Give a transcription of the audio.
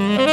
Mm-hmm.